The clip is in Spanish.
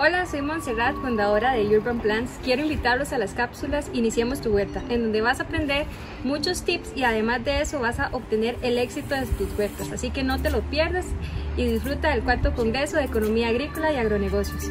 Hola, soy Montserrat, fundadora de Urban Plants. Quiero invitarlos a las cápsulas Iniciemos tu huerta, en donde vas a aprender muchos tips y además de eso vas a obtener el éxito de tus huertas. Así que no te lo pierdas y disfruta del cuarto Congreso de Economía Agrícola y Agronegocios.